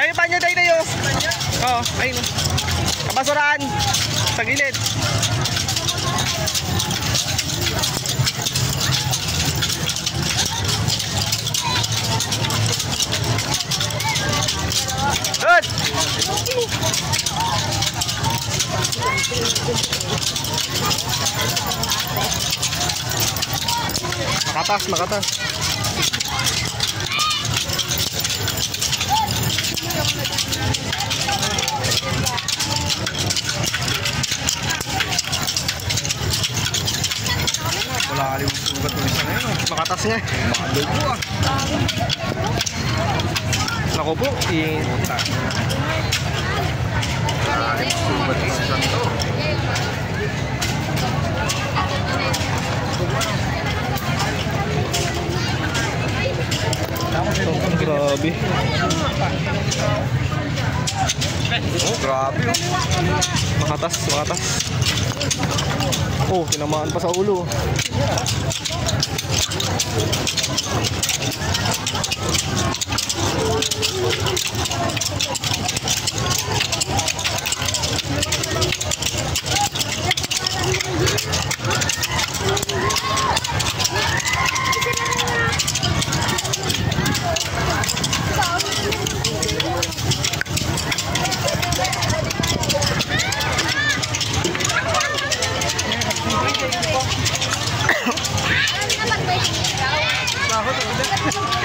Ayun pa nyo tayo tayo. Oo, oh, ayun. Kabasuraan. Sa gilid. Good. Makatas, makatas. Wala ka yung sugat ng isa ngayon. Makatas niya. Bakal po ah. Naku po. i- Grabe. Oh, grabe. Makatas, makatas. Oh, tinamaan pa sa ulo. باخد